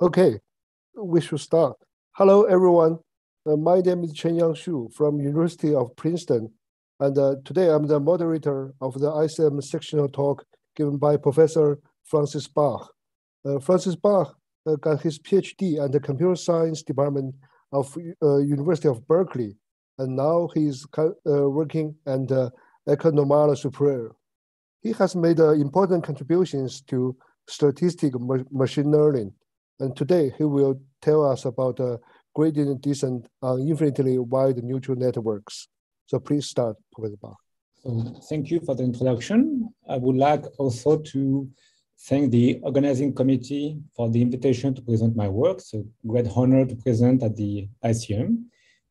Okay, we should start. Hello, everyone. Uh, my name is Chen-Yang Xu from University of Princeton. And uh, today I'm the moderator of the ICM sectional talk given by Professor Francis Bach. Uh, Francis Bach uh, got his PhD at the Computer Science Department of uh, University of Berkeley. And now he's uh, working at uh, École Normale. He has made important contributions to statistical ma machine learning and today he will tell us about uh, gradient descent on infinitely wide neural networks. So please start, Professor Bach. So thank you for the introduction. I would like also to thank the organizing committee for the invitation to present my work. So great honor to present at the ICM.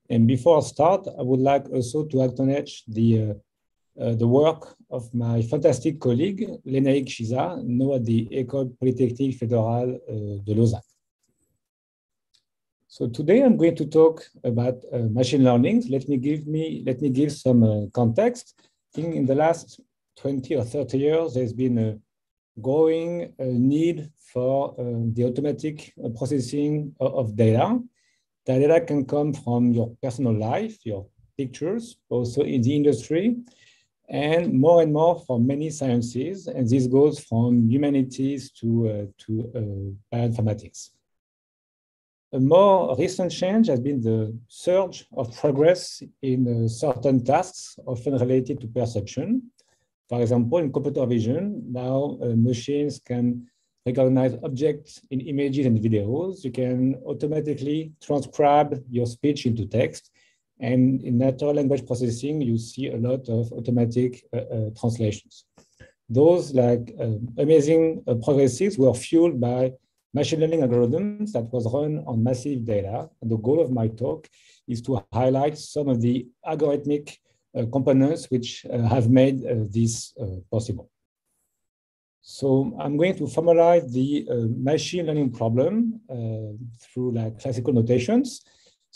And before I start, I would like also to acknowledge the uh, the work of my fantastic colleague, Lénaïc Chizat, now at the École Polytechnique Fédérale uh, de Lausanne. So today I'm going to talk about uh, machine learning. Let me give me let me give some uh, context. I think in the last 20 or 30 years, there's been a growing uh, need for uh, the automatic processing of, of data. The data can come from your personal life, your pictures, also in the industry, and more and more for many sciences, and this goes from humanities to, uh, to uh, bioinformatics. A more recent change has been the surge of progress in uh, certain tasks, often related to perception. For example, in computer vision, now uh, machines can recognize objects in images and videos. You can automatically transcribe your speech into text and in natural language processing, you see a lot of automatic uh, uh, translations. Those like uh, amazing progresses were fueled by machine learning algorithms that was run on massive data. And the goal of my talk is to highlight some of the algorithmic uh, components which uh, have made uh, this possible. So I'm going to formalize the machine learning problem through like classical notations.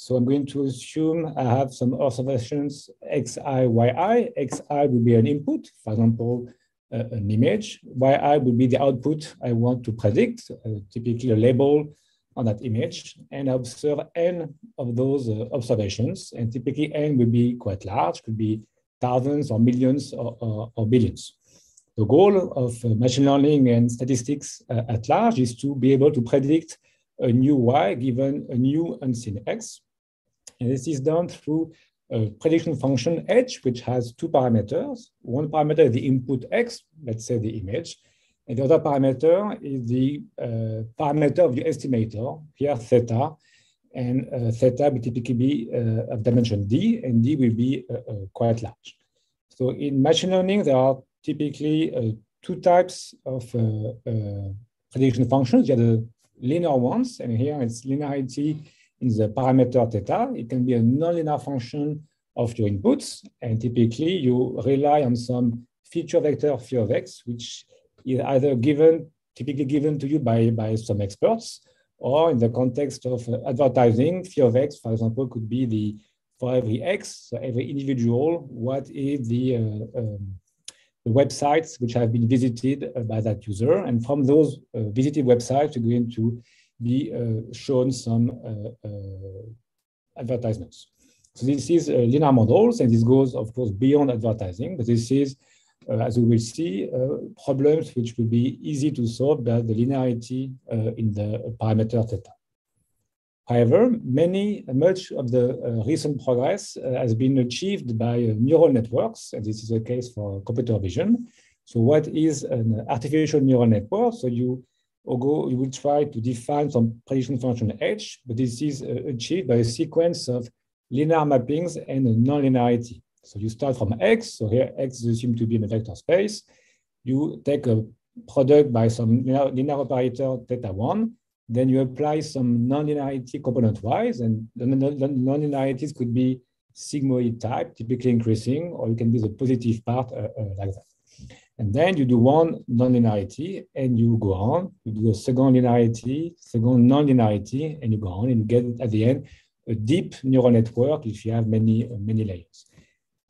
So I'm going to assume I have some observations xi, yi. xi will be an input, for example, uh, an image. yi will be the output I want to predict, uh, typically a label on that image. And I observe n of those uh, observations. And typically n will be quite large, could be thousands or millions or, or, or billions. The goal of uh, machine learning and statistics uh, at large is to be able to predict a new y given a new unseen x. And this is done through a prediction function h, which has two parameters. One parameter is the input x, let's say the image, and the other parameter is the uh, parameter of the estimator, here theta, and uh, theta will typically be uh, of dimension d, and d will be uh, uh, quite large. So in machine learning, there are typically uh, two types of prediction functions. You have the linear ones, and here it's linearity in the parameter theta. It can be a nonlinear function of your inputs. And typically you rely on some feature vector phi of x, which is either given, typically given to you by, by some experts, or in the context of advertising, phi of x, for example, could be the for every x, so every individual, what is the, uh, um, the websites which have been visited by that user. And from those uh, visited websites, you're going to be uh, shown some uh, uh, advertisements. So this is linear models, and this goes, of course, beyond advertising, but this is, as we will see, problems which will be easy to solve by the linearity in the parameter theta. However, many, much of the uh, recent progress uh, has been achieved by uh, neural networks, and this is the case for computer vision. So what is an artificial neural network? So you Ogo, you will try to define some prediction function h, but this is achieved by a sequence of linear mappings and non-linearity. So you start from x, so here x is assumed to be in a vector space. You take a product by some linear, linear operator theta 1, then you apply some non-linearity component-wise, and the non-linearities could be sigmoid type, typically increasing, or it can be the positive part uh, uh, like that. And then you do one nonlinearity and you go on, you do a second linearity, second nonlinearity, and you go on and you get at the end a deep neural network if you have many, uh, many layers.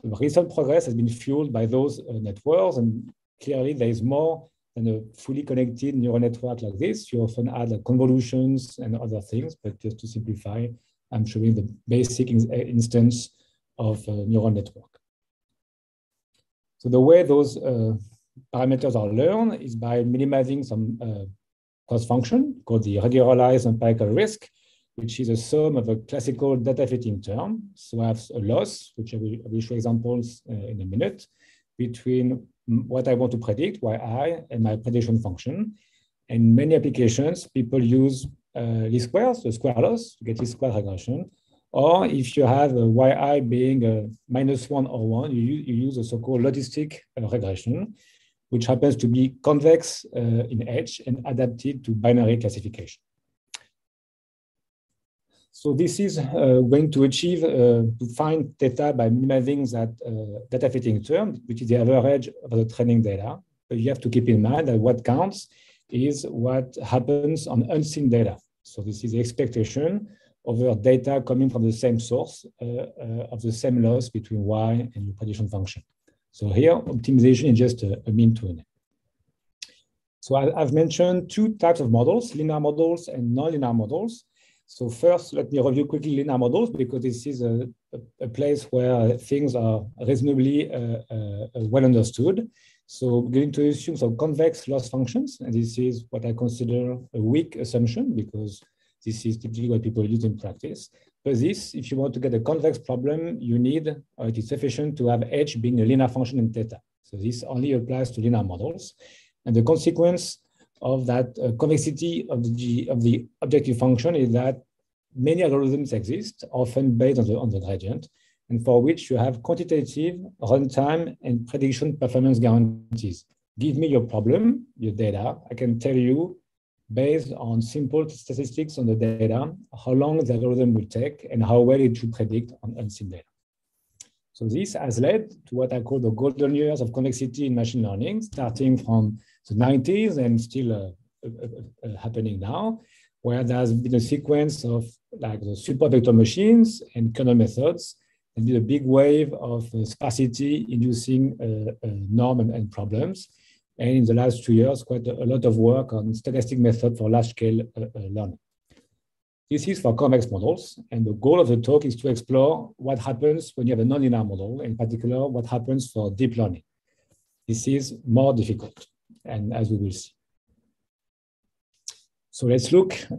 The recent progress has been fueled by those uh, networks and clearly there is more than a fully connected neural network like this. You often add like convolutions and other things, but just to simplify, I'm showing the basic in instance of a neural network. So the way those uh, parameters are learned is by minimizing some uh, cost function called the regularized empirical risk, which is a sum of a classical data fitting term. So I have a loss, which I will, I will show examples uh, in a minute, between what I want to predict, yi, and my prediction function. In many applications, people use uh, least squares, the square loss, to get least square regression. Or if you have a yi being a minus one or one, you, you use a so-called logistic uh, regression, which happens to be convex uh, in H and adapted to binary classification. So this is uh, going to achieve, uh, to find theta by minimizing that uh, data fitting term, which is the average of the training data. But you have to keep in mind that what counts is what happens on unseen data. So this is the expectation over data coming from the same source uh, uh, of the same loss between y and the prediction function. So here, optimization is just a, a mean to an end. So I, have mentioned two types of models, linear models and nonlinear models. So first, let me review quickly linear models because this is a, a, place where things are reasonably uh, uh, well understood. So we're going to assume some convex loss functions, and this is what I consider a weak assumption because this is typically what people use in practice. But this, if you want to get a convex problem, you need, or it is sufficient to have h being a linear function in theta. So this only applies to linear models. And the consequence of that uh, convexity of the, of the objective function is that many algorithms exist, often based on the, on the gradient, and for which you have quantitative runtime and prediction performance guarantees. Give me your problem, your data. I can tell you, based on simple statistics on the data, how long the algorithm will take and how well it should predict on unseen data. So this has led to what I call the golden years of convexity in machine learning, starting from the 90s and still uh, uh, uh, uh, happening now, where there's been a sequence of like the support vector machines and kernel methods, and been a big wave of uh, sparsity inducing uh, norm and, and, problems. And in the last two years, quite a, lot of work on stochastic method for large scale learning. This is for convex models, and the goal of the talk is to explore what happens when you have a nonlinear model, in particular, what happens for deep learning. This is more difficult, and as we will see. So let's look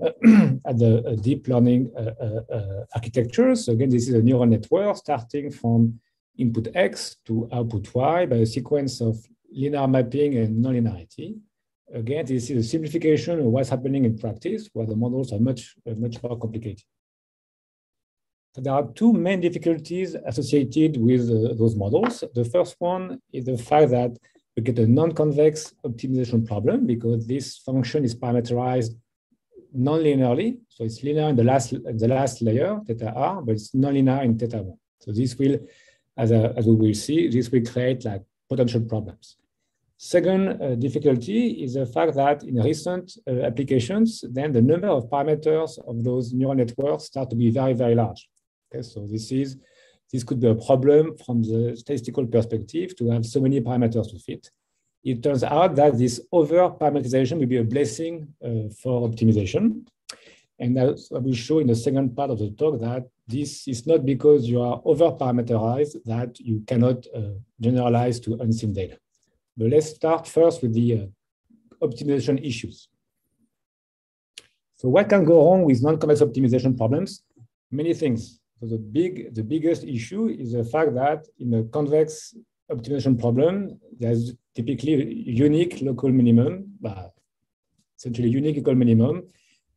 at the uh, deep learning uh, uh, uh, architecture. So again, this is a neural network starting from input X to output Y by a sequence of linear mapping and nonlinearity. Again, this is a simplification of what's happening in practice, where the models are much, uh, much more complicated. So there are two main difficulties associated with uh, those models. The first one is the fact that we get a non-convex optimization problem because this function is parameterized non-linearly. So it's linear in the last, in the last layer, theta r, but it's non-linear in theta 1. So this will, as, a, as we will see, this will create like potential problems. Second uh, difficulty is the fact that in recent uh, applications, then the number of parameters of those neural networks start to be very, very large. Okay, so this is this could be a problem from the statistical perspective to have so many parameters to fit. It turns out that this over parameterization will be a blessing uh, for optimization. And I will show in the second part of the talk that this is not because you are over parameterized that you cannot uh, generalize to unseen data. But let's start first with the uh, optimization issues. So what can go wrong with non-convex optimization problems? Many things. So the big, the biggest issue is the fact that in a convex optimization problem, there's typically unique local minimum, essentially unique local minimum,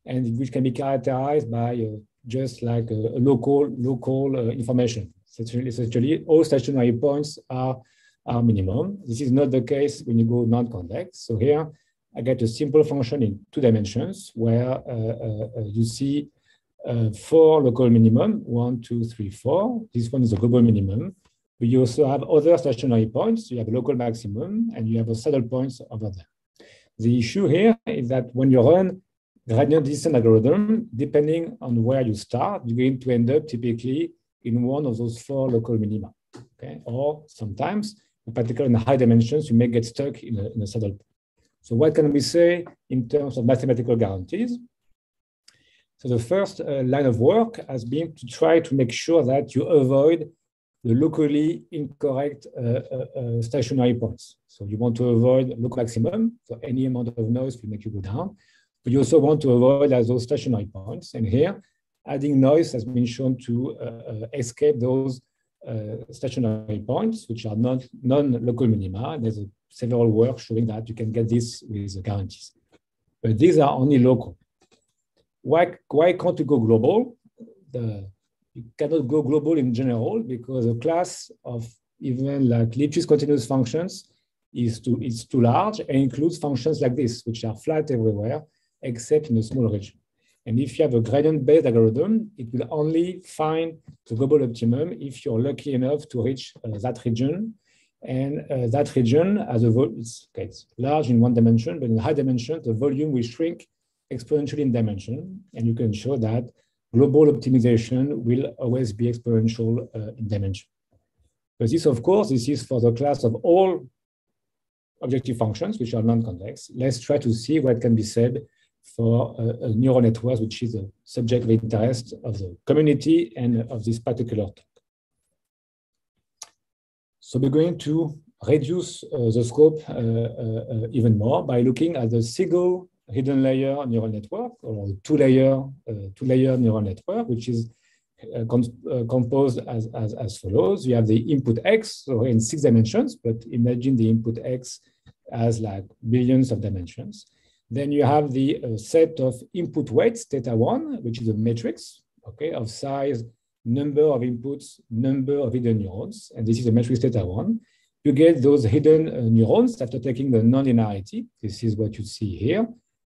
and which can be characterized by uh, just like a, a local local uh, information. Essentially, essentially, all stationary points are are minimum. This is not the case when you go non-convex. So here I get a simple function in two dimensions where uh, uh, uh, you see four local minimum, one, two, three, four. This one is a global minimum. But you also have other stationary points. You have a local maximum and you have a saddle points over there. The issue here is that when you run gradient descent algorithm, depending on where you start, you're going to end up typically in one of those four local minima. Okay, or sometimes in particular in high dimensions, you may get stuck in a, in a saddle. So what can we say in terms of mathematical guarantees? So the first uh, line of work has been to try to make sure that you avoid the locally incorrect uh, uh, uh, stationary points. So you want to avoid local maximum, so any amount of noise will make you go down, but you also want to avoid those stationary points. And here, adding noise has been shown to uh, uh, escape those Uh, stationary points, which are not non-local minima. There's a, several work showing that you can get this with guarantees. But these are only local. Why, why can't you go global? The, you cannot go global in general because a class of even like Lipschitz continuous functions is too, is too large and includes functions like this, which are flat everywhere, except in a small region. And if you have a gradient-based algorithm, it will only find the global optimum if you're lucky enough to reach uh, that region. And uh, that region, as a it's, okay, it's large in one dimension, but in high dimension, the volume will shrink exponentially in dimension. And you can show that global optimization will always be exponential uh, in dimension. But this, of course, this is for the class of all objective functions, which are non-convex. Let's try to see what can be said for a, a neural network, which is a subject of interest of the community and of this particular talk. So we're going to reduce uh, the scope uh, uh, even more by looking at the single hidden layer neural network or two-layer uh, two-layer neural network, which is uh, uh, composed as, as, as follows. You have the input x, so in six dimensions, but imagine the input x as like billions of dimensions. Then you have the uh, set of input weights, theta one, which is a matrix, okay, of size, number of inputs, number of hidden neurons, and this is a matrix theta one. You get those hidden uh, neurons after taking the nonlinearity. This is what you see here.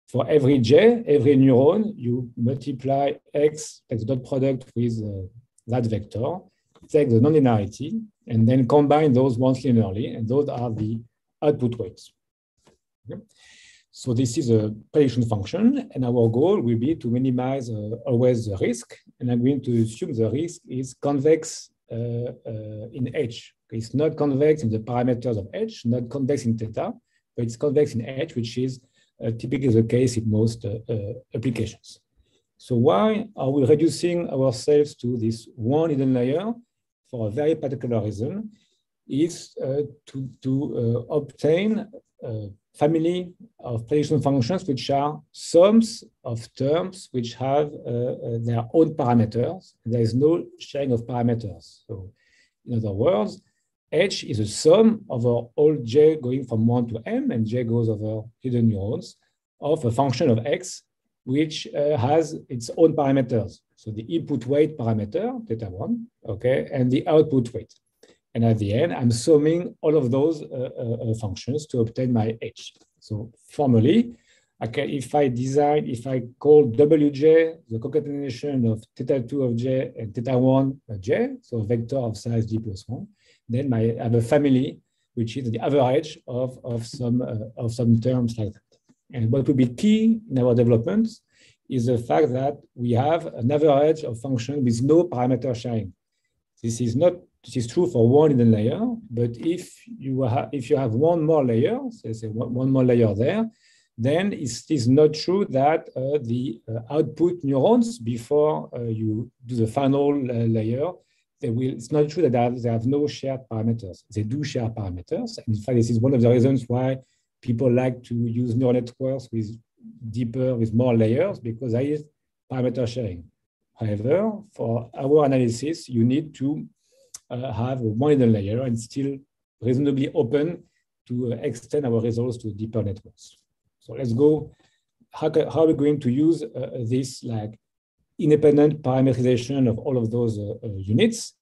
For every j, every neuron, you multiply x, take the dot product with uh, that vector, take the nonlinearity, and then combine those once linearly, and those are the output weights. Okay. So this is a prediction function, and our goal will be to minimize uh, always the risk. And I'm going to assume the risk is convex uh, uh, in H. It's not convex in the parameters of H, not convex in theta, but it's convex in H, which is uh, typically the case in most uh, uh, applications. So why are we reducing ourselves to this one hidden layer for a very particular reason? Is to, to obtain family of prediction functions which are sums of terms which have uh, uh, their own parameters. There is no sharing of parameters. So in other words, H is a sum over all J going from one to M and J goes over hidden neurons of a function of X which uh, has its own parameters. So the input weight parameter, theta one, okay, and the output weight. And at the end, I'm summing all of those uh, uh, functions to obtain my H. So formally, okay, if I design, if I call Wj the concatenation of theta 2 of j and theta 1 of j, so vector of size j plus 1, then I have a family which is the average of, of, some, uh, of some terms like that. And what will be key in our development is the fact that we have an average of function with no parameter sharing. This is not this is true for one hidden layer, but if you have if you have one more layer, so say one more layer there, then it is not true that uh, the uh, output neurons before uh, you do the final uh, layer, they will. It's not true that they have, they have no shared parameters. They do share parameters. And in fact, this is one of the reasons why people like to use neural networks with deeper, with more layers, because there is parameter sharing. However, for our analysis, you need to have a wider layer and still reasonably open to uh, extend our results to deeper networks. So let's go. How, how are we going to use uh, this like independent parameterization of all of those units?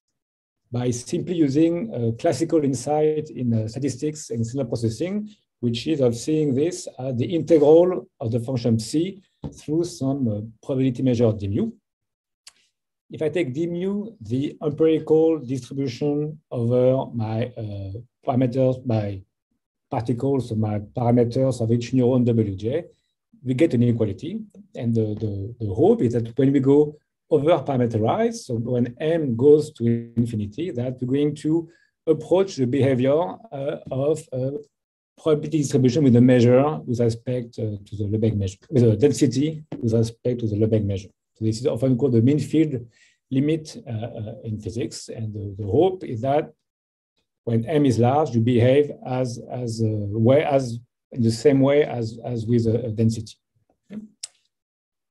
by simply using a classical insight in uh, statistics and signal processing, which is of seeing this as the integral of the function c through some uh, probability measure d mu if I take d mu, the empirical distribution over my uh, parameters, my particles, so my parameters of each neuron wj, we get an inequality. And the, the, the hope is that when we go over parameterize, so when m goes to infinity, that we're going to approach the behavior uh, of uh, probability distribution with a measure with respect uh, to the Lebesgue measure, with a density with respect to the Lebesgue measure. So this is often called the mean field limit uh, uh, in physics. And the, the, hope is that when m is large, you behave as, as, uh, way, as in the same way as, as with a, a density.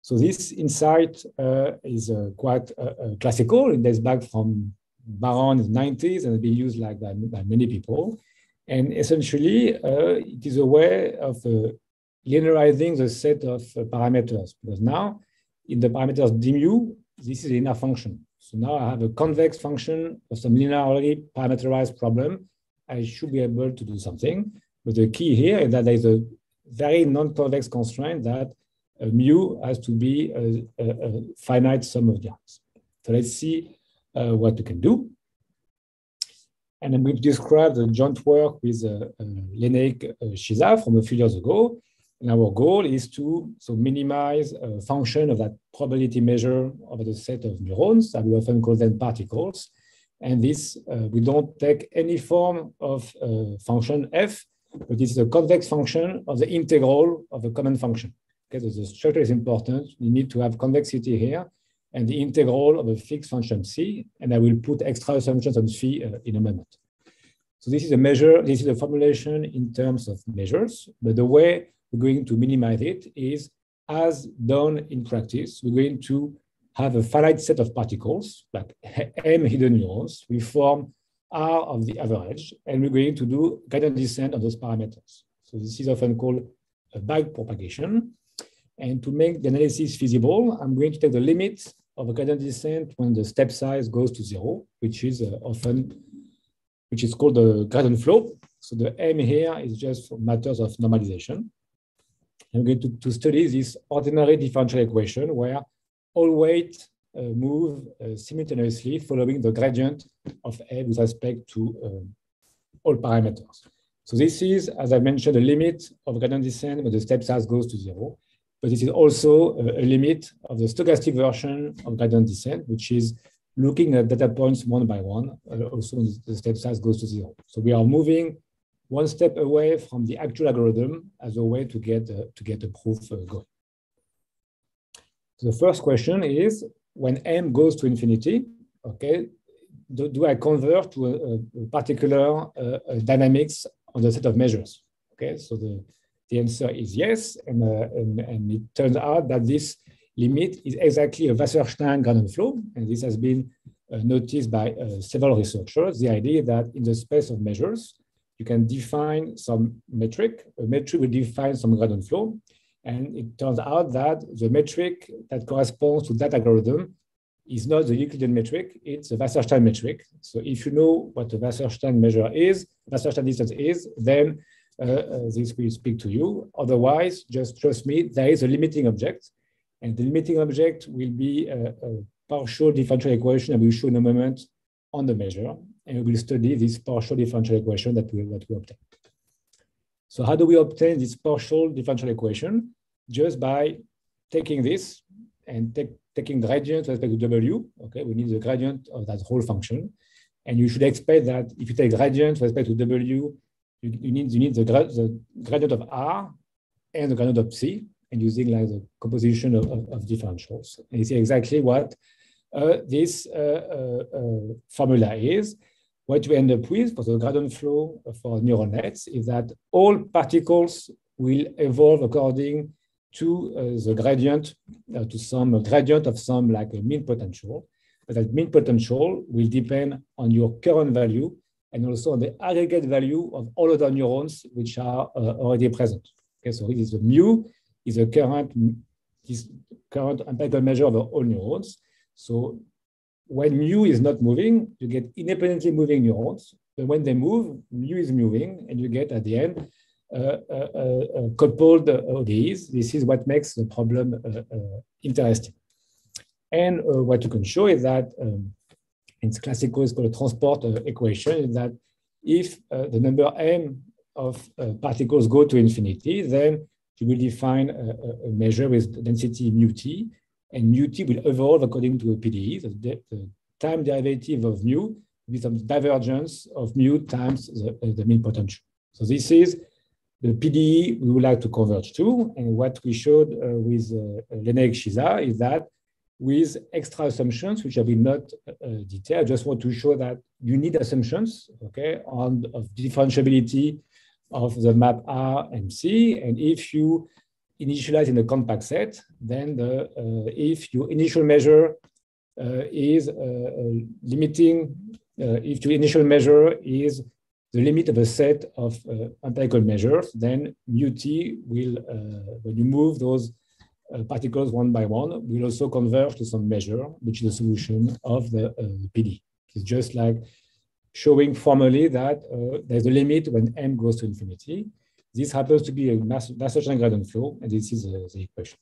So this insight uh, is uh, quite uh, classical. It dates back from Barron in the 90s and has been used like by, by many people. And essentially, uh, it is a way of uh, linearizing the set of uh, parameters because now in the parameters d mu, this is a linear function. So now I have a convex function of some linearly parameterized problem. I should be able to do something. But the key here is that there is a very non-convex constraint that uh, mu has to be a, a, a, finite sum of Diracs. So let's see uh, what we can do. And then we've described the joint work with uh, uh, Lénaïc uh, Chizat from a few years ago. And our goal is to so minimize a function of that probability measure of the set of neurons, that we often call them particles. And this, uh, we don't take any form of uh, function f, but is a convex function of the integral of a common function. Okay, so the structure is important. You need to have convexity here and the integral of a fixed function c, and I will put extra assumptions on phi uh, in a moment. So this is a measure, this is a formulation in terms of measures, but the way we're going to minimize it is as done in practice, we're going to have a finite set of particles, like m hidden neurons. We form R of the average, and we're going to do gradient descent of those parameters. So this is often called a back propagation. And to make the analysis feasible, I'm going to take the limit of a gradient descent when the step size goes to zero, which is uh, often, which is called the gradient flow. So the M here is just for matters of normalization. I'm going to, to study this ordinary differential equation where all weight uh, move uh, simultaneously following the gradient of A with respect to uh, all parameters. So this is, as I mentioned, the limit of gradient descent when the step size goes to zero but this is also a, a limit of the stochastic version of gradient descent, which is looking at data points one by one, uh, also when the step size goes to zero. So we are moving one step away from the actual algorithm as a way to get, uh, to get a proof uh, going. So the first question is, when m goes to infinity, okay, do, do I convert to a, a particular uh, dynamics on the set of measures? Okay, so the, the answer is yes, and, uh, and, and, it turns out that this limit is exactly a Wasserstein gradient flow, and this has been uh, noticed by uh, several researchers. The idea that in the space of measures, you can define some metric, a metric will define some gradient flow, and it turns out that the metric that corresponds to that algorithm is not the Euclidean metric, it's a Wasserstein metric. So if you know what the Wasserstein measure is, Wasserstein distance is, then uh, uh, this will speak to you. Otherwise, just trust me, there is a limiting object. And the limiting object will be a, a partial differential equation I will show in a moment on the measure. And we will study this partial differential equation that we, that we obtain. So how do we obtain this partial differential equation? Just by taking this and take, taking gradient with respect to W, okay, we need the gradient of that whole function. And you should expect that if you take gradient with respect to W you, you need you need the, gra the gradient of R and the gradient of C, and using like the composition of, of, of differentials. And you see exactly what uh, this uh, uh, uh, formula is. What you end up with for the gradient flow for neural nets is that all particles will evolve according to uh, the gradient, uh, to some gradient of some like a mean potential. But that mean potential will depend on your current value and also on the aggregate value of all other neurons which are uh, already present. Okay, so this is the mu is the current this current empirical measure of all neurons. So when mu is not moving, you get independently moving neurons. But when they move, mu is moving, and you get at the end uh, uh, coupled ODEs. This is what makes the problem uh, uh, interesting. And uh, what you can show is that um, it's classical, it's called a transport equation, that if the number m of particles go to infinity, then you will define a, a, measure with density mu t, and mu t will evolve according to a PDE, the, the time derivative of mu with some divergence of mu times the, the mean potential. So this is the PDE we would like to converge to. And what we showed uh, with uh, Chizat is that with extra assumptions, which I will not uh, detail, I just want to show that you need assumptions, okay, on of differentiability of the map R and C. And if you initialize in a compact set, then the, uh, if your initial measure uh, is uh, uh limiting, uh, if your initial measure is the limit of a set of uh, empirical measures, then mu t will, when you move those particles one by one, will also converge to some measure, which is the solution of the PD. It's just like showing formally that uh, there's a limit when m goes to infinity. This happens to be a gradient flow, and this is uh, the equation.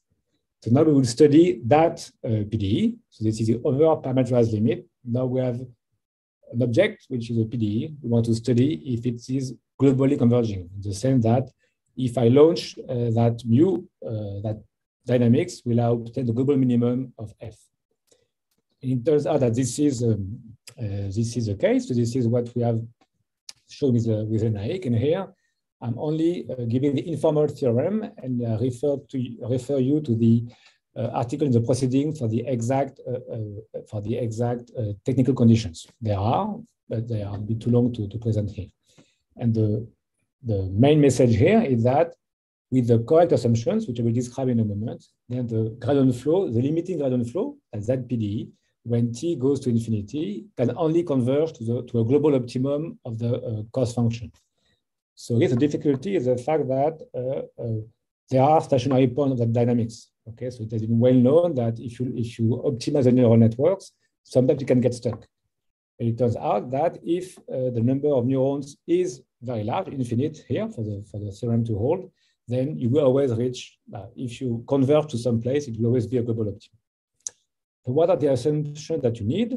So now we will study that uh, PDE. So this is the over parameterized limit. Now we have an object, which is a PDE. We want to study if it is globally converging, in the sense that if I launch uh, that mu, uh, that dynamics will obtain the global minimum of f. It turns out that this is um, uh, this is the case. So this is what we have shown with, uh, with Lénaïc. And here, I'm only uh, giving the informal theorem and uh, refer to refer you to the uh, article in the proceeding for the exact for the exact technical conditions. There are, but they are a bit too long to, to present here. And the the main message here is that with the correct assumptions, which I will describe in a moment, then the gradient flow, the limiting gradient flow, as that PDE, when t goes to infinity, can only converge to, the, to a global optimum of the uh, cost function. So here the difficulty is the fact that uh, uh, there are stationary points of the dynamics. Okay, so it has been well known that if you if you optimize the neural networks, sometimes you can get stuck. And it turns out that if uh, the number of neurons is very large, infinite here for the for the theorem to hold, then you will always reach. Uh, if you converge to some place, it will always be a global optimum. So what are the assumptions that you need?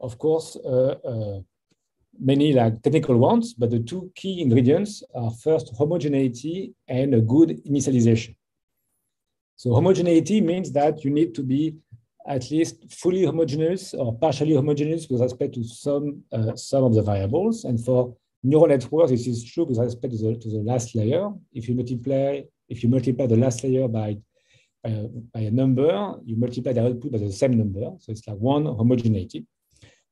Of course, uh, uh, many like technical ones, but the two key ingredients are first homogeneity and a good initialization. So homogeneity means that you need to be at least fully homogeneous or partially homogeneous with respect to some, uh, some of the variables. And for neural networks, this is true with respect to the, to the last layer. If you multiply, if you multiply the last layer by by a, by a number, you multiply the output by the same number. So it's like one homogeneity.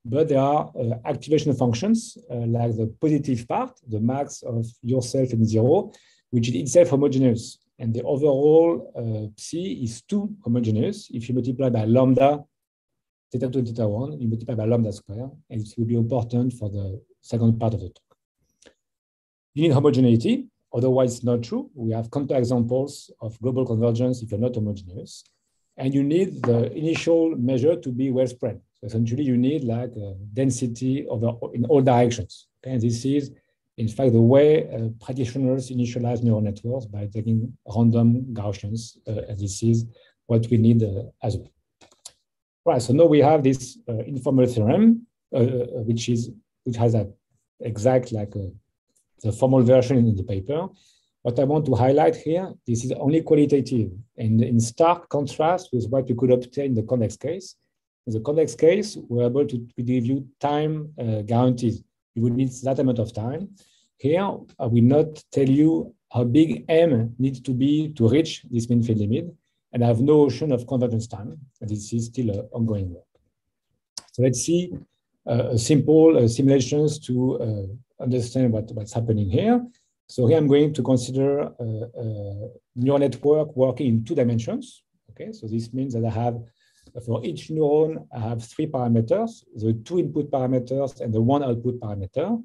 But there are uh, activation functions uh, like the positive part, the max of yourself and zero, which is itself homogeneous. And the overall uh, psi is two homogeneous. If you multiply by lambda, theta 2 theta 1, you multiply by lambda square, and it will be important for the second part of the talk. You need homogeneity. Otherwise, it's not true. We have counterexamples of global convergence if you're not homogeneous. And you need the initial measure to be well spread. So essentially, you need like density over in all directions. Okay? And this is, in fact, the way uh, practitioners initialize neural networks by taking random Gaussians. Uh, and this is what we need uh, as well. Right. So now we have this uh, informal theorem, uh, uh, which is which has a exact like the formal version in the paper. What I want to highlight here, this is only qualitative and in stark contrast with what you could obtain in the convex case. In the convex case, we're able to give you time uh, guarantees. You would need that amount of time. Here, I will not tell you how big M needs to be to reach this mean field limit, and I have no notion of convergence time. This is still uh, ongoing work. So let's see uh, simple uh, simulations to uh, understand what, what's happening here. So here I'm going to consider a, a neural network working in two dimensions. Okay, so this means that I have, for each neuron, I have three parameters, the two input parameters and the one output parameter.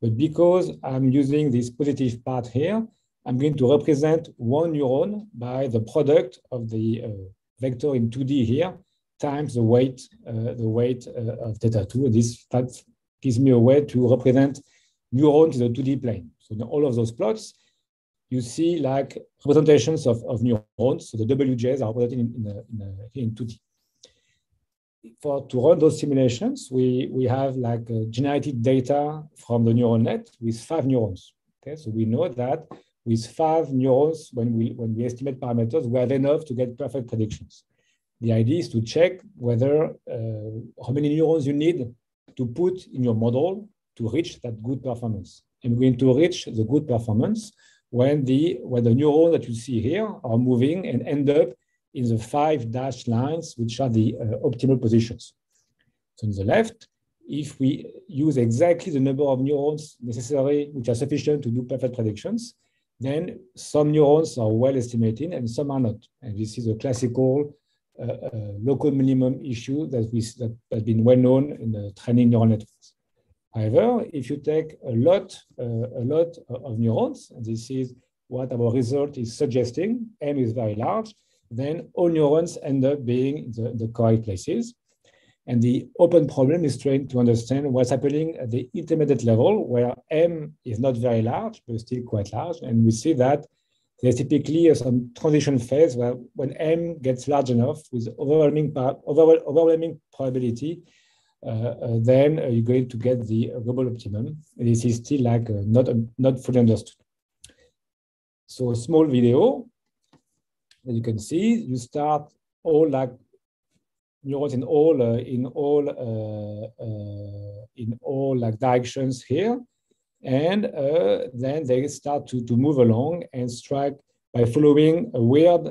But because I'm using this positive part here, I'm going to represent one neuron by the product of the uh, vector in 2D here times the weight, uh, the weight uh, of theta 2. This gives me a way to represent neuron in the 2D plane. So in all of those plots, you see like representations of, of neurons. So the WJs are represented in, in, in, in 2D. For to run those simulations, we, we have like uh, generated data from the neural net with five neurons. Okay, so we know that with five neurons, when we when we estimate parameters, we have enough to get perfect predictions. The idea is to check whether uh, how many neurons you need to put in your model to reach that good performance. We're going to reach the good performance when the, when the neurons that you see here are moving and end up in the five dashed lines, which are the uh, optimal positions. So on the left, if we use exactly the number of neurons necessary, which are sufficient to do perfect predictions, then some neurons are well estimated and some are not. And this is a classical uh, uh, local minimum issue that, we, that has been well known in the training neural networks. However, if you take a lot, uh, a lot of neurons, and this is what our result is suggesting, M is very large, then all neurons end up being the, the correct places. And the open problem is trying to understand what's happening at the intermediate level where M is not very large, but still quite large. And we see that there's typically some transition phase where when M gets large enough with overwhelming, overwhelming probability, then uh, you're going to get the global optimum. This is still like not, not fully understood. So small video, as you can see, you start all like neurons in all uh, in all uh, uh, in all like directions here, and then they start to to move along and strike by following a weird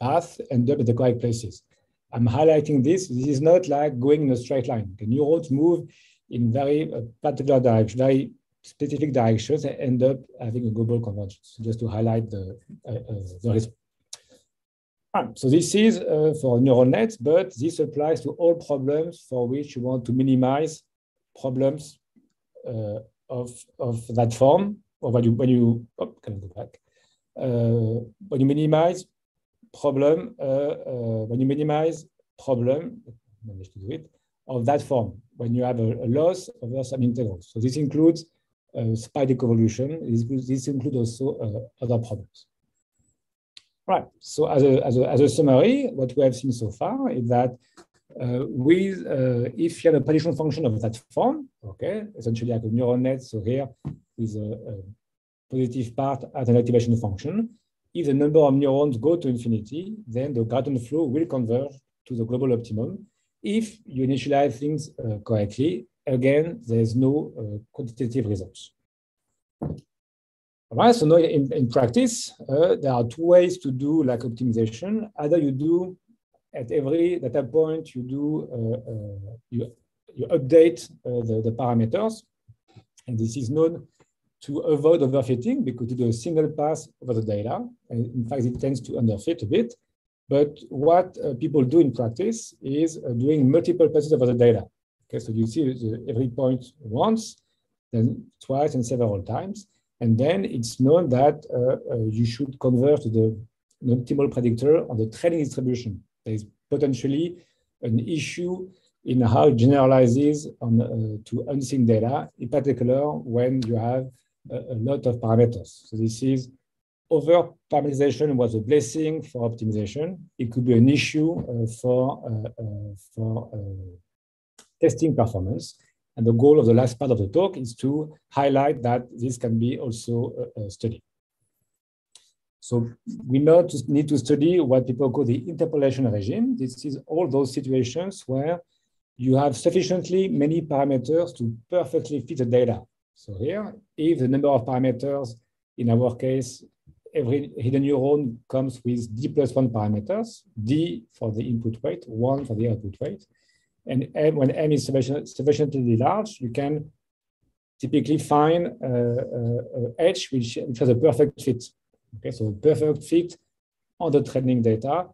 path and up at the correct places. I'm highlighting this. This is not like going in a straight line. The neurons move in very uh, particular direction, very specific directions, and end up having a global convergence. So just to highlight the, uh, uh, the result. So this is uh, for neural nets, but this applies to all problems for which you want to minimize problems uh, of, of that form, or when you, when you, oh, can I go back? Uh, when you minimize problem, uh, uh, when you minimize problem, manage to do it, of that form, when you have a, a loss over some integrals. So this includes uh, sparse deconvolution. This, this includes also other problems. Right. So as a, as a, as a summary, what we have seen so far is that uh, with uh, if you have a prediction function of that form, okay, essentially like a neural net. So here with a, a positive part as an activation function, if the number of neurons go to infinity, then the gradient flow will converge to the global optimum. If you initialize things uh, correctly, again, there's no uh, quantitative results. All right, so now in, in practice, uh, there are two ways to do like optimization. Either you do at every data point, you do uh, uh, you, you update uh, the, the parameters, and this is known to avoid overfitting because you do a single pass over the data. And in fact, it tends to underfit a bit. But what uh, people do in practice is uh, doing multiple passes over the data. Okay, so you see every point once, then twice and several times. And then it's known that uh, uh you should convert the optimal predictor on the training distribution. There is potentially an issue in how it generalizes on, uh, to unseen data, in particular when you have a, lot of parameters. So this is over parameterization was a blessing for optimization. It could be an issue uh, for, uh, uh, for uh, testing performance. And the goal of the last part of the talk is to highlight that this can be also studied. So we now need to study what people call the interpolation regime. This is all those situations where you have sufficiently many parameters to perfectly fit the data. So here, if the number of parameters, in our case, every hidden neuron comes with d plus one parameters, d for the input weight, one for the output weight. And m, when m is sufficient, sufficiently large, you can typically find uh, uh, h which, which has a perfect fit. Okay, so perfect fit on the training data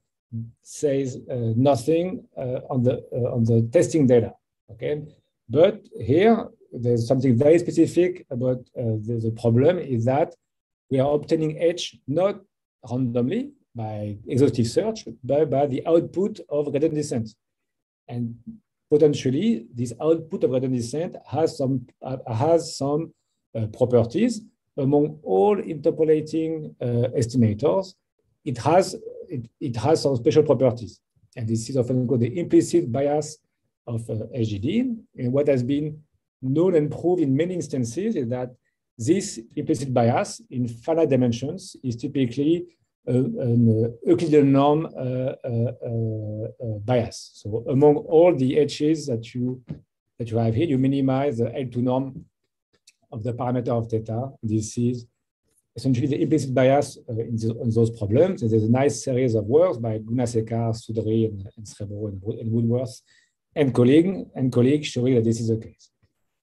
says uh, nothing uh, on the uh, on the testing data. Okay, but here there's something very specific about uh, the, the, problem is that we are obtaining H not randomly by exhaustive search, but by the output of gradient descent. And potentially, this output of gradient descent has some, uh, has some uh, properties. Among all interpolating uh, estimators, it has, it, it has some special properties. And this is often called the implicit bias of uh, HGD. And what has been known and proved in many instances is that this implicit bias in finite dimensions is typically an Euclidean norm uh, uh, uh, bias. So among all the H's that you that you have here, you minimize the L2 norm of the parameter of theta. This is essentially the implicit bias uh, in, the, those problems. And there's a nice series of works by Gunasekar, Soudry, and, and Srebro, and, and Woodworth, and colleague, and colleague showing that this is the case.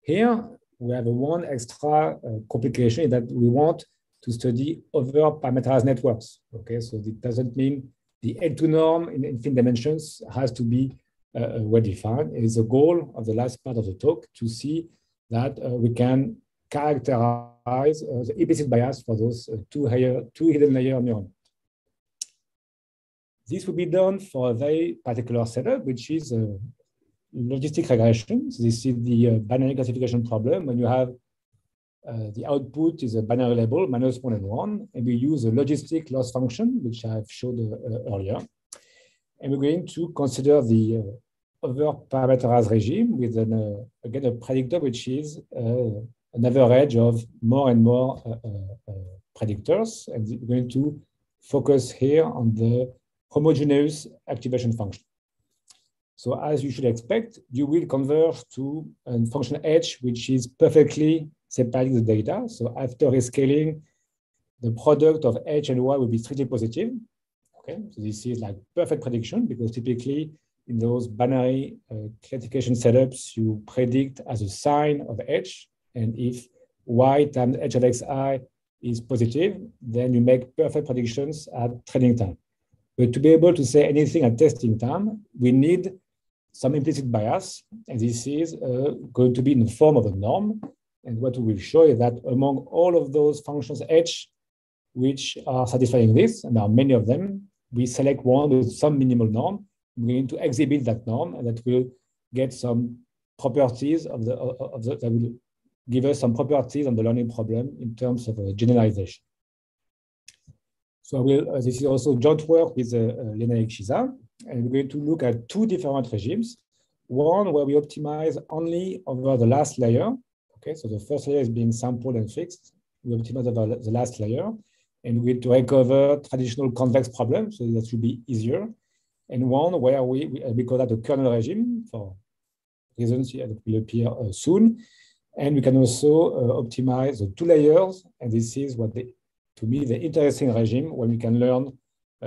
Here, we have one extra uh, complication that we want to study other parameterized networks. Okay, so it doesn't mean the L2 norm in infinite dimensions has to be uh, uh, well defined. It is the goal of the last part of the talk to see that uh, we can characterize uh, the implicit bias for those uh, two, higher, two hidden layer neurons. This will be done for a very particular setup, which is uh, logistic regression. This is the uh, binary classification problem when you have uh, the output is a binary label, minus one and one, and we use a logistic loss function, which I've showed uh, earlier. And we're going to consider the uh, over parameterized regime with an, uh, again a predictor which is uh, an average of more and more predictors. And we're going to focus here on the homogeneous activation function. So as you should expect, you will converge to a function h, which is perfectly separating the data. So after rescaling, the product of h and y will be strictly positive. Okay, so this is like perfect prediction because typically in those binary uh, classification setups, you predict as a sign of h. And if y times h of xi is positive, then you make perfect predictions at training time. But to be able to say anything at testing time, we need some implicit bias, and this is uh, going to be in the form of a norm. And what we will show is that among all of those functions h, which are satisfying this, and there are many of them, we select one with some minimal norm. We're going to exhibit that norm, and that will get some properties of the, of the that will give us some properties on the learning problem in terms of generalization. So I will, uh, this is also joint work with uh, uh Lénaïc Chizat, and we're going to look at two different regimes. One where we optimize only over the last layer. Okay, so the first layer is being sampled and fixed. We optimize over the last layer, and to recover traditional convex problems, so that should be easier. And one where we, we, we call that a kernel regime for reasons that will appear uh, soon. And we can also uh, optimize the two layers, and this is what the, to me the interesting regime when we can learn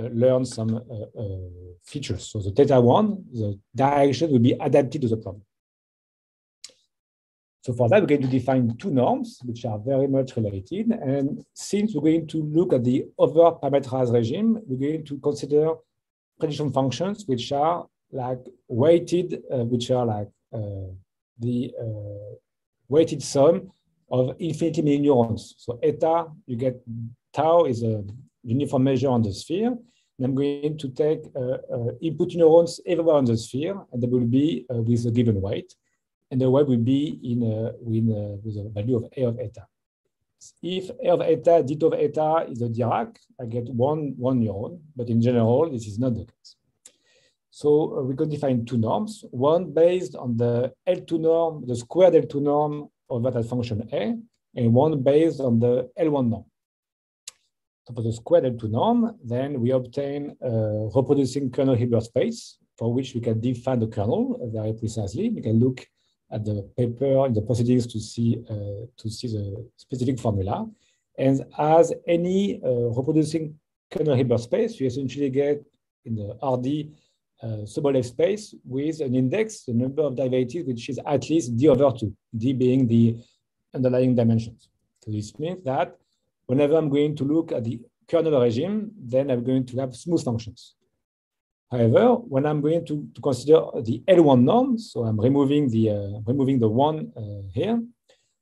learn some uh, uh, features. So the theta one, the direction will be adapted to the problem. So for that, we're going to define two norms, which are very much related. And since we're going to look at the over parameterized regime, we're going to consider prediction functions, which are like weighted, uh, which are like uh, the uh, weighted sum of infinity many neurons. So eta, you get tau is a uniform measure on the sphere. And I'm going to take uh, uh, input neurons everywhere on the sphere, and they will be uh, with a given weight. And the weight will be in, in with a value of A of eta. If A of eta, ditto of eta is a Dirac, I get one, one neuron, but in general, this is not the case. So uh, we can define two norms, one based on the L2 norm, the squared L2 norm of that function A, and one based on the L1 norm the squared L2 norm, then we obtain a reproducing kernel Hilbert space for which we can define the kernel very precisely. We can look at the paper in the proceedings to see uh, to see the specific formula. And as any uh, reproducing kernel Hilbert space, you essentially get in the RD uh, Sobolev space with an index, the number of derivatives, which is at least d over 2, d being the underlying dimensions. So this means that whenever I'm going to look at the kernel regime, then I'm going to have smooth functions. However, when I'm going to, to consider the L1 norm, so I'm removing the uh, removing the one uh, here,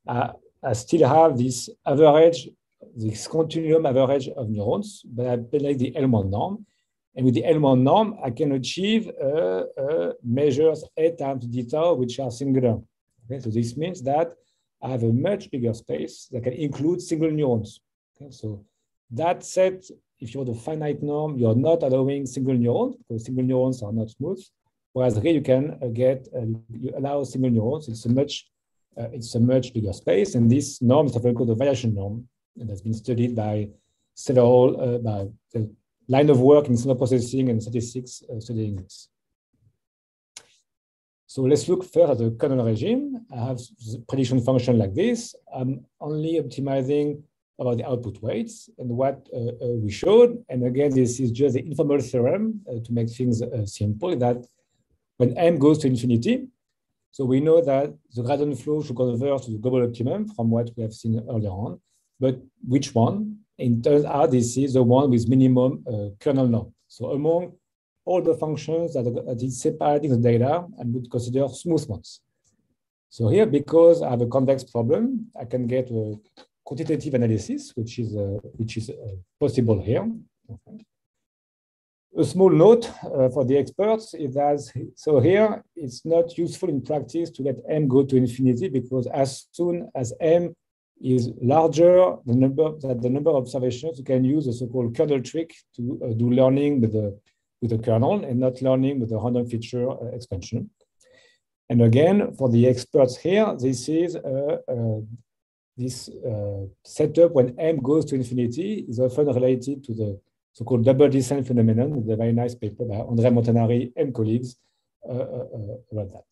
uh, I still have this average, this continuum average of neurons, but I like the L1 norm. And with the L1 norm, I can achieve uh, uh, measures A times tau, which are singular. Okay, so this means that I have a much bigger space that can include single neurons. Okay, so that said, if you want a finite norm, you're not allowing single neurons because single neurons are not smooth. Whereas here you can uh, get, uh, you allow single neurons. It's a much, uh, it's a much bigger space. And this norm is often called the variation norm, and has been studied by several, uh, by the line of work in signal processing and statistics uh, studying this. So let's look first at the kernel regime. I have prediction function like this. I'm only optimizing about the output weights and what uh, uh, we showed. And again, this is just the informal theorem uh, to make things simple that when m goes to infinity, so we know that the gradient flow should converge to the global optimum from what we have seen earlier on. But which one? It turns out this is the one with minimum uh, kernel norm. So among all the functions that that is separating the data, I would consider smooth ones. So here, because I have a convex problem, I can get a quantitative analysis, which is uh, which is uh, possible here. A small note uh, for the experts is that so here it's not useful in practice to let m go to infinity because as soon as m is larger the number that the number of observations you can use a so-called kernel trick to uh, do learning with the with the kernel and not learning with the random feature uh, expansion. And again, for the experts here, this is uh, uh, this uh, setup when m goes to infinity is often related to the so-called double descent phenomenon, the very nice paper by Andrea Montanari and colleagues uh, uh, about that.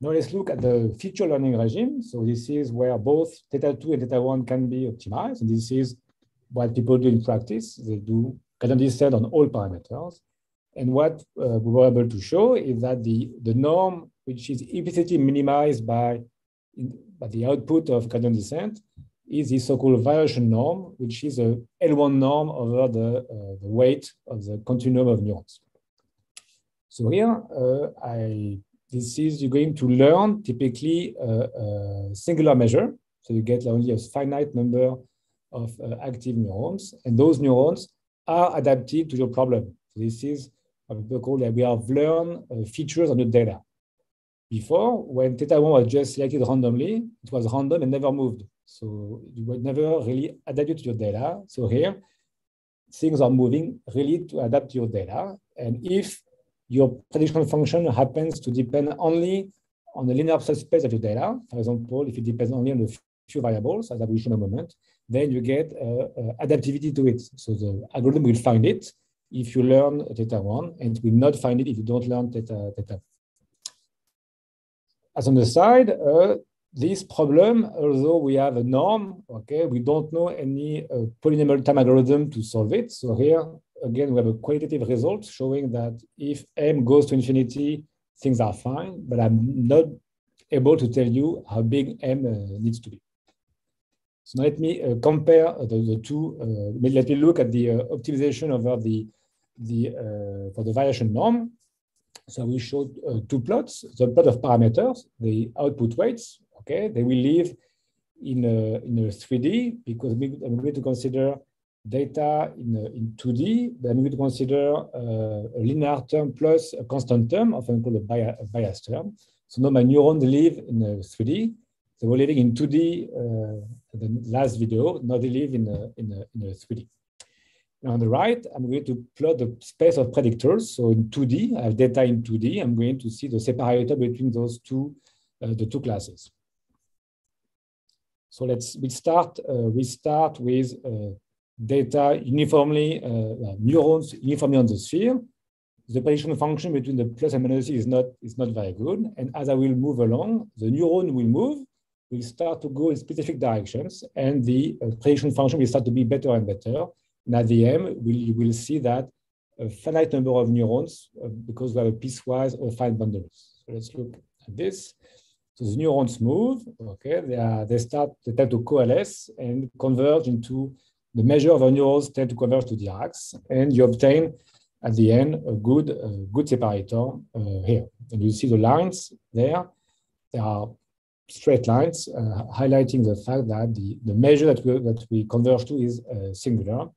Now let's look at the feature learning regime. So this is where both theta 2 and theta 1 can be optimized. And this is what people do in practice. They do gradient descent on all parameters. And what uh, we were able to show is that the, the norm, which is implicitly minimized by, by the output of gradient descent, is the so-called variation norm, which is a L1 norm over the, uh, the weight of the continuum of neurons. So here, uh, I, this is you're going to learn typically a, a singular measure. So you get only a finite number of uh, active neurons, and those neurons are adapted to your problem. So this is what we call that we have learned uh, features on the data. Before, when theta 1 was just selected randomly, it was random and never moved. So you were never really adapted to your data. So here, things are moving really to adapt to your data. And if your prediction function happens to depend only on the linear subspace of your data, for example, if it depends only on a few variables, as I will show in a moment, then you get uh, uh, adaptivity to it. So the algorithm will find it if you learn theta 1 and will not find it if you don't learn theta, theta. As on the side, uh, this problem, although we have a norm, okay, we don't know any uh, polynomial time algorithm to solve it. So here, again, we have a qualitative result showing that if m goes to infinity, things are fine, but I'm not able to tell you how big m uh, needs to be. So let me uh, compare the, the two. Uh, let me look at the uh, optimization over the the for the variation norm. So we showed two plots: the plot of parameters, the output weights. Okay, they will live in a, in a 3D because I'm going to consider data in, in 2D, but I'm going to consider uh, a linear term plus a constant term, often called a bias, a bias term. So now my neurons live in a 3D. They were living in 2D uh, the last video. Now they live in a, in a, in a 3D. On the right, I'm going to plot the space of predictors. So in 2D, I have data in 2D. I'm going to see the separator between those two, uh, the two classes. So let's we start uh, we start with uh, data uniformly uh, neurons uniformly on the sphere. The prediction function between the plus and minus is not is not very good. And as I will move along, the neuron will move will start to go in specific directions and the uh, prediction function will start to be better and better. And at the end, we, you will see that a finite number of neurons uh, because we have a piecewise affine bundles. So let's look at this. So the neurons move, okay, they, are, they start, they tend to coalesce and converge into the measure of neurons tend to converge to the Diracs, and you obtain at the end a good, good separator uh, here. And you see the lines there. They are straight lines, uh, highlighting the fact that the, the measure that we, that we converge to is uh, singular,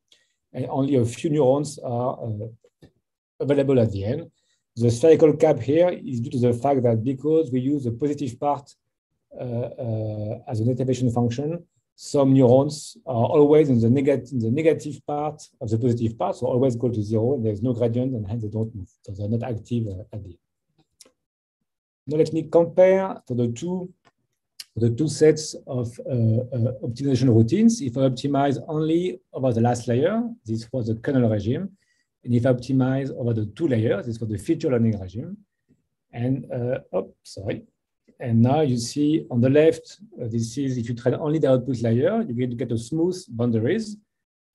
and only a few neurons are uh, available at the end. The spherical cap here is due to the fact that because we use the positive part uh, uh, as an activation function, some neurons are always in the, negative, in the negative part of the positive part, so always go to zero, and there's no gradient, and hence they don't move. So they're not active uh, at the end. Now let me compare for the two the two sets of uh, uh, optimization routines. If I optimize only over the last layer, this was the kernel regime. And if I optimize over the two layers, it's called the feature learning regime. And, uh, oh, sorry. And now you see on the left, uh, this is if you train only the output layer, you get to get a smooth boundaries,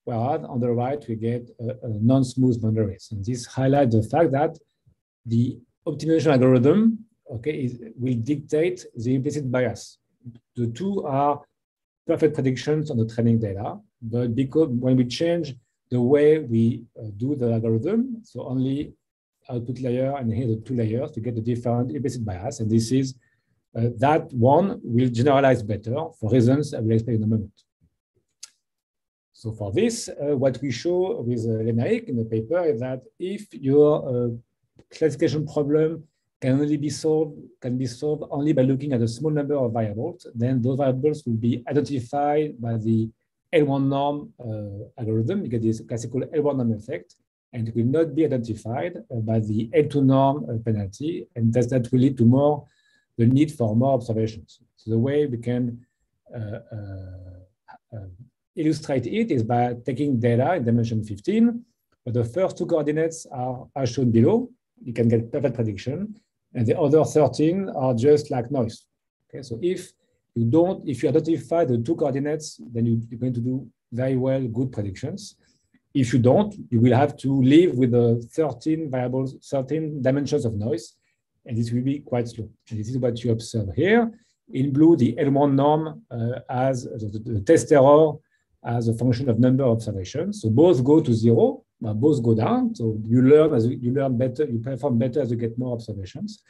whereas on the right, we get a, a non-smooth boundaries. And this highlights the fact that the optimization algorithm okay, is, will dictate the implicit bias. The two are perfect predictions on the training data, but because when we change the way we uh, do the algorithm, so only output layer and here the two layers to get the different implicit bias, and this is uh, that one will generalize better for reasons I will explain in a moment. So for this, uh, what we show with uh, in the paper is that if your uh, classification problem can only be solved can be solved only by looking at a small number of variables. Then those variables will be identified by the L1 norm uh, algorithm. because this classical L1 norm effect, and it will not be identified uh, by the L2 norm uh, penalty, and that that will lead to more the need for more observations. So the way we can uh, uh, uh, illustrate it is by taking data in dimension 15, but the first two coordinates are, are shown below. You can get perfect prediction and the other 13 are just like noise. Okay, so if you don't, if you identify the two coordinates, then you, are going to do very well good predictions. If you don't, you will have to live with the 13 variables, 13 dimensions of noise, and this will be quite slow. And this is what you observe here. In blue, the L1 norm uh, as the, the, test error as a function of number of observations. So both go to zero, both go down. So you learn as you, learn better, you perform better as you get more observations.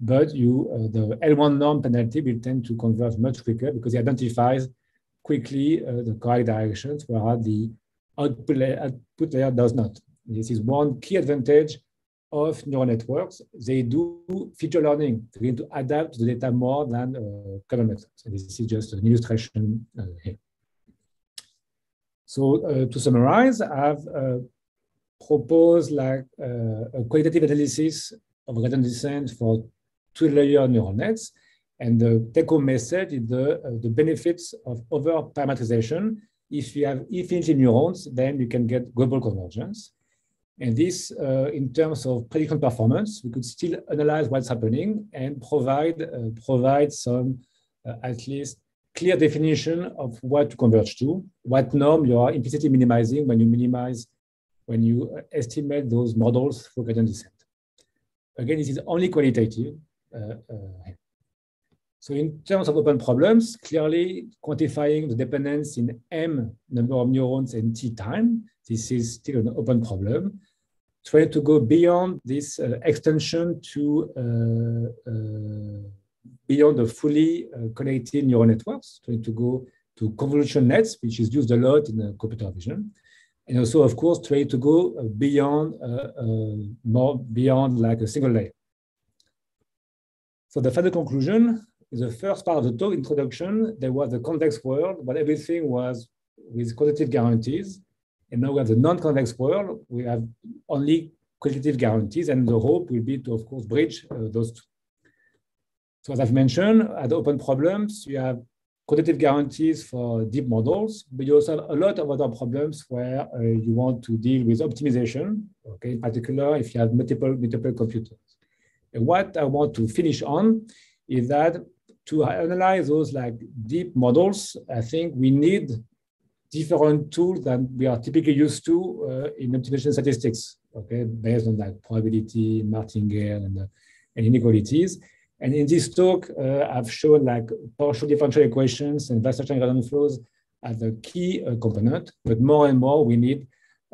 But you, uh, the L1 norm penalty will tend to converge much quicker because it identifies quickly uh, the correct directions, whereas the output layer, output layer does not. This is one key advantage of neural networks. They do feature learning. They're going to adapt the data more than uh, common methods. And this is just an illustration uh, here. So uh, to summarize, I've proposed like uh, a qualitative analysis of gradient descent for two-layer neural nets. And the take-home message is the, uh, the benefits of over-parametrization. If you have infinite neurons, then you can get global convergence. And this, uh, in terms of prediction performance, we could still analyze what's happening and provide, uh, provide some, uh, at least, clear definition of what to converge to, what norm you are implicitly minimizing when you minimize, when you estimate those models for gradient descent. Again, this is only qualitative. Uh, uh, so in terms of open problems, clearly quantifying the dependence in M number of neurons and T time, this is still an open problem. Try to go beyond this uh, extension to uh, uh, beyond the fully uh, connected neural networks, trying to go to convolution nets, which is used a lot in computer vision. And also, of course, try to go uh, beyond more beyond like a single layer. So the final conclusion is the first part of the talk introduction. There was the convex world, but everything was with quantitative guarantees. And now we have the non-convex world. We have only qualitative guarantees, and the hope will be to, of course, bridge uh, those two. So as I've mentioned, at open problems, you have quantitative guarantees for deep models, but you also have a lot of other problems where uh, you want to deal with optimization, okay, in particular if you have multiple, multiple computers. And what I want to finish on is that to analyze those like deep models, I think we need different tools than we are typically used to uh, in optimization statistics, okay, based on like probability, martingale, and, uh, and inequalities. And in this talk, uh, I've shown like partial differential equations and Wasserstein gradient flows as a key uh, component, but more and more we need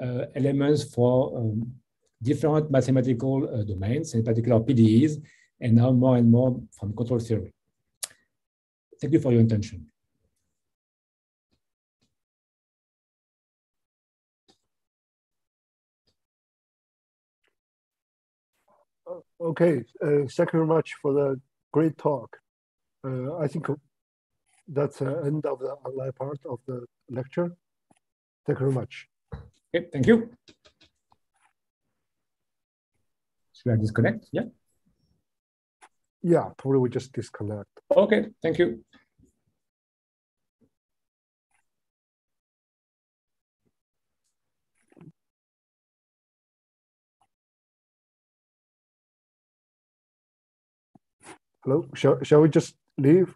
uh, elements for um, different mathematical uh, domains, in particular PDEs, and now more and more from control theory. Thank you for your attention. Okay, uh, thank you very much for the great talk. Uh, I think that's the end of the online part of the lecture. Thank you very much. Okay, thank you. Should I disconnect? Yeah. Yeah, probably we just disconnect. Okay, thank you. Hello, shall, shall we just leave?